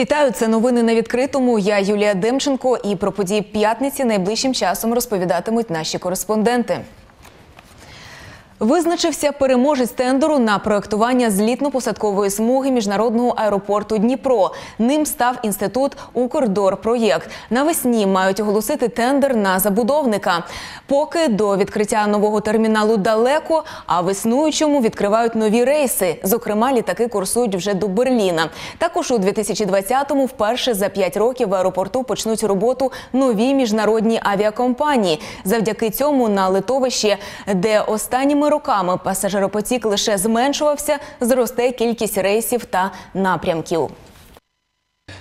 Вітаю, це новини на відкритому. Я Юлія Демченко. І про події п'ятниці найближчим часом розповідатимуть наші кореспонденти. Визначився переможець тендеру на проектування злітно-посадкової смуги міжнародного аеропорту Дніпро. Ним став інститут Укрдорпроєкт. Навесні мають оголосити тендер на забудовника. Поки до відкриття нового терміналу далеко, а в існуючому відкривають нові рейси. Зокрема, літаки курсують вже до Берліна. Також у 2020-му вперше за п'ять років в аеропорту почнуть роботу нові міжнародні авіакомпанії. Завдяки цьому на литовищі, де останніми роками пасажиропотік лише зменшувався, зросте кількість рейсів та напрямків.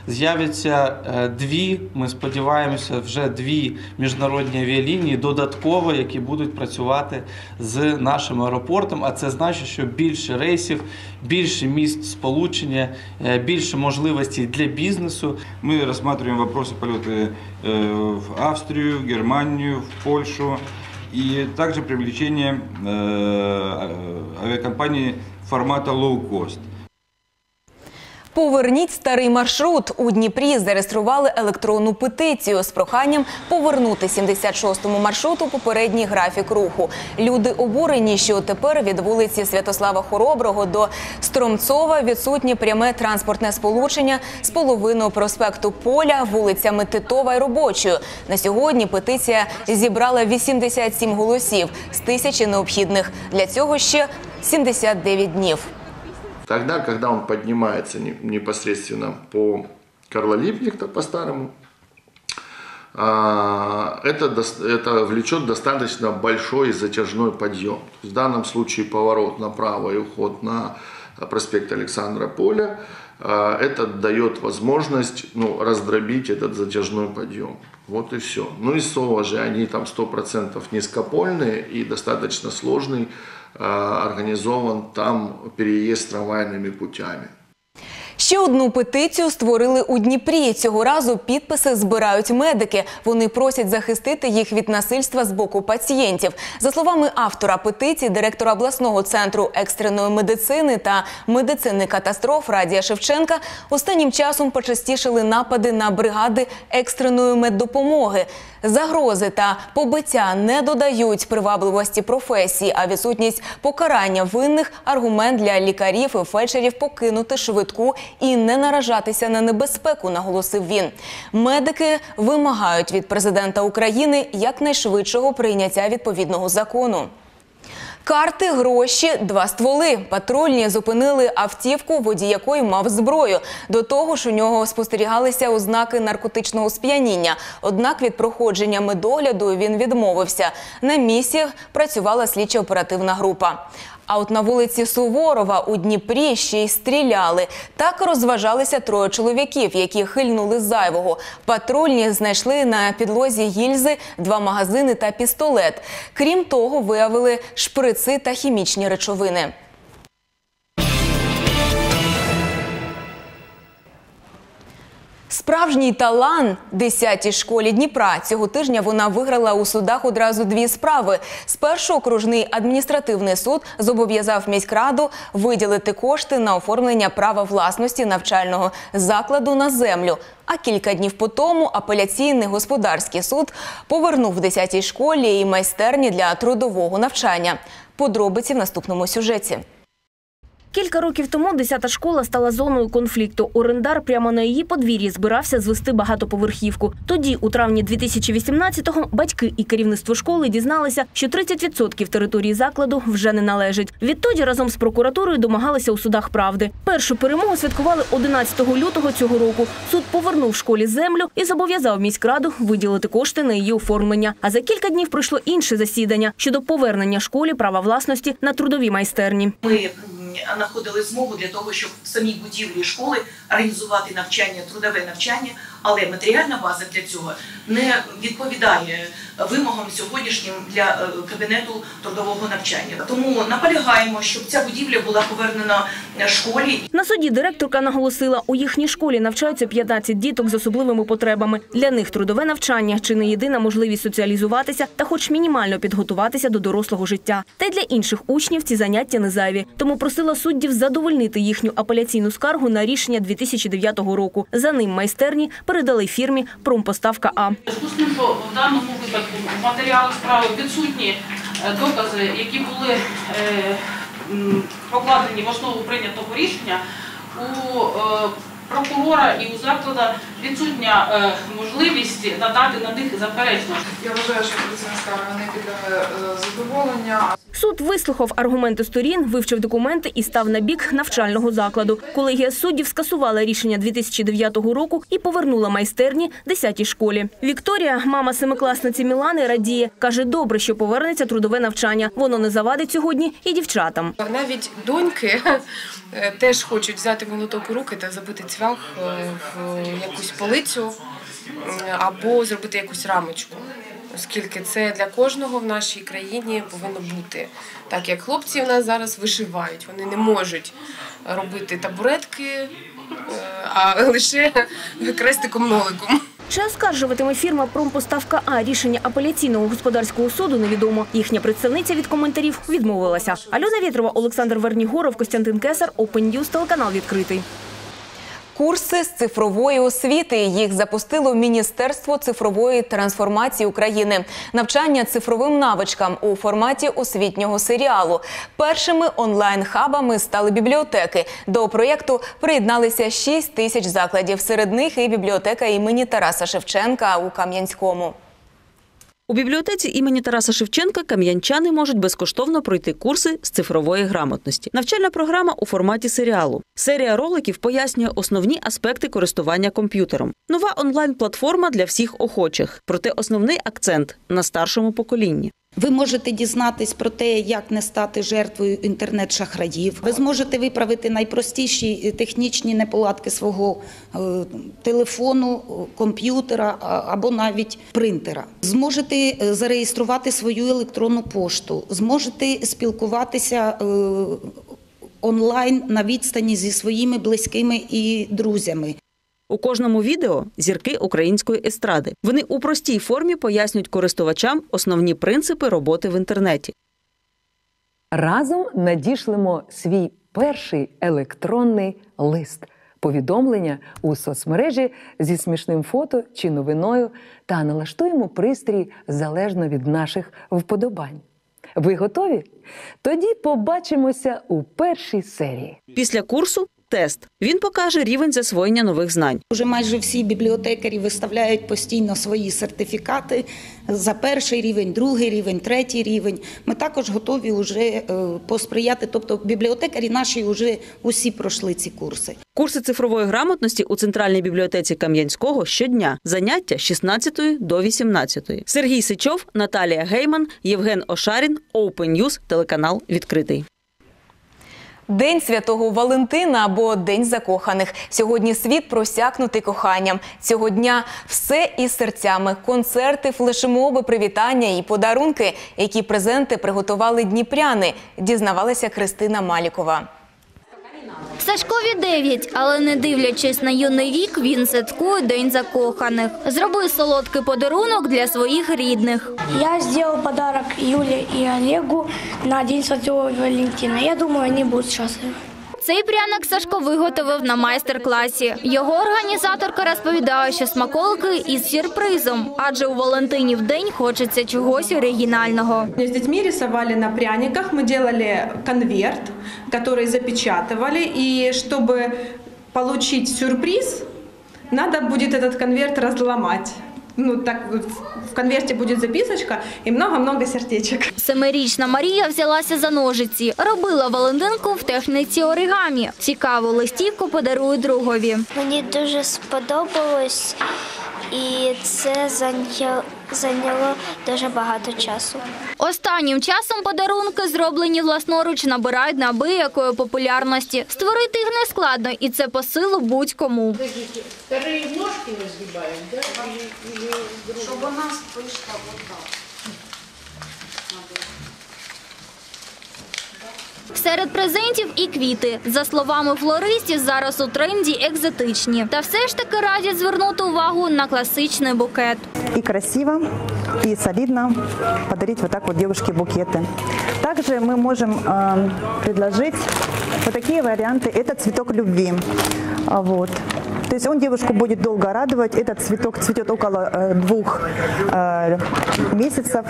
З'являться е, дві, ми сподіваємося, вже дві міжнародні авіалінії додатково, які будуть працювати з нашим аеропортом. А це значить, що більше рейсів, більше місць сполучення, е, більше можливостей для бізнесу. Мы рассматриваем вопросы полеты э, в Австрию, в Германию, в Польшу и также привлечение э, авиакомпаний формата low-cost. Поверніть старий маршрут у Дніпрі. Зареєстрували електронну петицію з проханням повернути 76-му маршруту попередній графік руху. Люди обурені, що тепер від вулиці Святослава Хороброго до Стромцова відсутнє пряме транспортне сполучення з половиною проспекту Поля, вулицями Титова і Робочою. На сьогодні петиція зібрала 87 голосів з тисячі необхідних. Для цього ще 79 днів. Тогда, когда он поднимается не- непосредственно по Карла Липнихта, по-старому, а, это, это влечет достаточно большой затяжной подъем. В данном случае поворот направо и уход на проспект Александра Поля, а, это дает возможность ну, раздробить этот затяжной подъем. Вот и все. Ну и СОВА же, они там 100% низкопольные и достаточно сложный организован там переезд трамвайными путями. Ще одну петицію створили у Дніпрі. Цього разу підписи збирають медики. Вони просять захистити їх від насильства з боку пацієнтів. За словами автора петиції, директора обласного центру екстреної медицини та медицини катастроф Радія Шевченка, останнім часом почастішили напади на бригади екстреної меддопомоги. Загрози та побиття не додають привабливості професії, а відсутність покарання винних аргумент для лікарів і фельдшерів покинути швидку і не наражатися на небезпеку, наголосив він. Медики вимагають від президента України якнайшвидшого прийняття відповідного закону. Карти, гроші, два стволи. Патрульні зупинили автівку, водій якої мав зброю. До того ж, у нього спостерігалися ознаки наркотичного сп'яніння. Однак від проходження медогляду він відмовився. На місці працювала слідчо-оперативна група. А от на вулиці Суворова у Дніпрі ще й стріляли. Так розважалися троє чоловіків, які хильнули зайвого. Патрульні знайшли на підлозі гільзи, два магазини та пістолет. Крім того, виявили шприци та хімічні речовини. Справжній талант 10-й школі Дніпра. Цього тижня вона виграла у судах одразу дві справи. Спершу окружний адміністративний суд зобов'язав міськраду виділити кошти на оформлення права власності навчального закладу на землю. А кілька днів по тому апеляційний господарський суд повернув 10-й школі і майстерні для трудового навчання. Подробиці в наступному сюжеті. Кілька років тому 10-та школа стала зоною конфлікту. Орендар прямо на її подвір'ї збирався звести багатоповерхівку. Тоді, у травні 2018-го, батьки і керівництво школи дізналися, що 30% території закладу вже не належить. Відтоді разом з прокуратурою домагалися у судах правди. Першу перемогу святкували 11 лютого цього року. Суд повернув школі землю і зобов'язав міськраду виділити кошти на її оформлення. А за кілька днів пройшло інше засідання щодо повернення школі права власності на трудові майстерні. Ми знаходили змогу для того, щоб в самій будівлі школи організувати навчання, трудове навчання, Але матеріальна база для цього не відповідає вимогам сьогоднішнім для е, кабінету трудового навчання. Тому наполягаємо, щоб ця будівля була повернена е, школі На суді директорка наголосила, у їхній школі навчаються 15 діток з особливими потребами. Для них трудове навчання чи не єдина можливість соціалізуватися та хоч мінімально підготуватися до дорослого життя. Та й для інших учнів ці заняття не зайві. Тому просила суддів задовольнити їхню апеляційну скаргу на рішення 2009 року. За ним майстерні передали фірмі «Промпоставка А». В зв'язку з тим, що в даному випадку в матеріалах справи відсутні е, докази, які були е, покладені в основу прийнятого рішення, у е, прокурора і у закладу відсутня можливість надати на них заперечення. Я вважаю, що скарга не підлягає е, задоволення. Суд вислухав аргументи сторін, вивчив документи і став на бік навчального закладу. Колегія суддів скасувала рішення 2009 року і повернула майстерні 10-й школі. Вікторія, мама семикласниці Мілани, радіє. Каже, добре, що повернеться трудове навчання. Воно не завадить сьогодні і дівчатам. Навіть доньки е, теж хочуть взяти молоток у руки та забити цвях е, в якусь полицю або зробити якусь рамочку. Оскільки це для кожного в нашій країні повинно бути. Так як хлопці в нас зараз вишивають, вони не можуть робити табуретки, е, а лише крестиком-ноликом. Чи оскаржуватиме фірма «Промпоставка А» рішення апеляційного господарського суду невідомо. Їхня представниця від коментарів відмовилася. Альона Вєтрова, Олександр Вернігоров, Костянтин Кесар, Open News, телеканал відкритий. Курси з цифрової освіти їх запустило Міністерство цифрової трансформації України. Навчання цифровим навичкам у форматі освітнього серіалу. Першими онлайн-хабами стали бібліотеки. До проєкту приєдналися 6 тисяч закладів. Серед них і бібліотека імені Тараса Шевченка у Кам'янському. У бібліотеці імені Тараса Шевченка кам'янчани можуть безкоштовно пройти курси з цифрової грамотності. Навчальна програма у форматі серіалу. Серія роликів пояснює основні аспекти користування комп'ютером. Нова онлайн-платформа для всіх охочих. Проте основний акцент на старшому поколінні. Ви можете дізнатись про те, як не стати жертвою інтернет-шахраїв. Ви зможете виправити найпростіші е, технічні неполадки свого е, телефону, е, комп'ютера або навіть принтера. Зможете зареєструвати свою електронну пошту, зможете спілкуватися онлайн на відстані зі своїми близькими і друзями. У кожному відео зірки української естради. Вони у простій формі пояснюють користувачам основні принципи роботи в інтернеті. Разом надішлемо свій перший електронний лист. Повідомлення у соцмережі зі смішним фото чи новиною та налаштуємо пристрій залежно від наших вподобань. Ви готові? Тоді побачимося у першій серії. Після курсу тест. Він покаже рівень засвоєння нових знань. Уже майже всі бібліотекарі виставляють постійно свої сертифікати за перший рівень, другий рівень, третій рівень. Ми також готові вже е, посприяти. Тобто бібліотекарі наші вже усі пройшли ці курси. Курси цифрової грамотності у центральній бібліотеці Кам'янського щодня. Заняття з 16 до 18. Сергій Сичов, Наталія Гейман, Євген Ошарін, Open News, телеканал відкритий. День святого Валентина або День закоханих. Сьогодні світ просякнутий коханням. Цього дня все із серцями. Концерти, флешмоби, привітання і подарунки. Які презенти приготували дніпряни, дізнавалася Кристина Малікова. Сашкові 9, але не дивлячись на юний вік, він святкує День закоханих. Зроби солодкий подарунок для своїх рідних. Я зробив подарок Юлі і Олегу на День Святого Валентина. Я думаю, вони будуть счастливы. Цей пряник Сашко виготовив на майстер-класі. Його організаторка розповідає, що смаколики із сюрпризом, адже у Валентинів день хочеться чогось оригінального. С детьми рисовали на пряниках, мы делали конверт, который запечатывали, и чтобы получить сюрприз, надо будет этот конверт разломать. Ну, так в конверті буде записочка і много-много сердечок. Семирічна Марія взялася за ножиці, робила Валентинку в техніці оригамі. Цікаву листівку подарує другові. Мені дуже сподобалось і це зайняло, зайняло дуже багато часу. Останнім часом подарунки, зроблені власноруч, набирають неабиякої популярності. Створити їх не складно, і це по силу будь-кому. Вторые ножки мы сгибаем, да? Чтобы она вышла Серед презентів і квіти. За словами флористів, зараз у тренді екзотичні. Та все ж таки радять звернути увагу на класичний букет. и красиво, и солидно подарить вот так вот девушке букеты. Также мы можем э, предложить вот такие варианты. Это цветок любви. А Вот. То есть он девушку будет долго радовать. Этот цветок цветет около э, двух э, месяцев,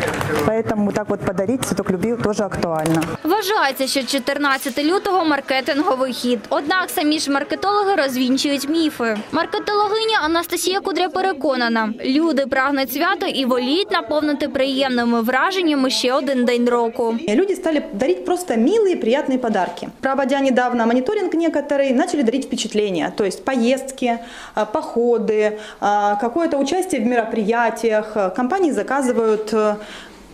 поэтому вот так вот подарить цветок любви тоже актуально. Вважається, що 14 лютого маркетинговий хід. Однак самі ж маркетологи розвінчують міфи. Маркетологиня Анастасія Кудря переконана, люди прагнуть свято і воліють наповнити приємними враженнями ще один день року. Люди стали дарить просто милые, приятные подарки. Проводя недавно мониторинг некоторые, начали дарить впечатления, то есть поездки, а, походы, а, какое-то участие в мероприятиях. А, Компании заказывают э,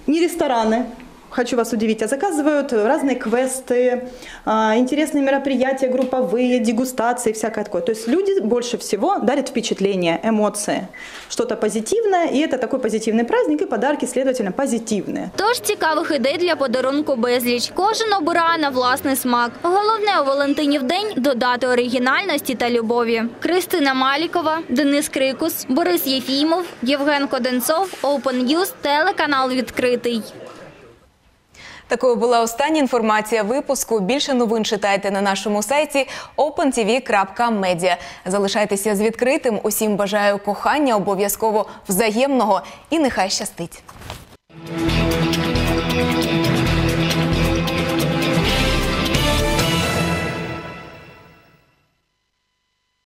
не рестораны, хочу вас удивить, а заказывают разные квесты, а, интересные мероприятия групповые, дегустации, всякое такое. То есть люди больше всего дарят впечатления, эмоции, что-то позитивное, и это такой позитивный праздник, и подарки, следовательно, позитивные. Тож цікавих ідей для подарунку безліч. Кожен обирає на власний смак. Головне у Валентинів день додати оригінальності та любові. Кристина Малікова, Денис Крикус, Борис Єфімов, Євген Коденцов, Open News, телеканал відкритий. Такою була остання інформація випуску. Більше новин читайте на нашому сайті opentv.media. Залишайтеся з відкритим. Усім бажаю кохання, обов'язково взаємного і нехай щастить.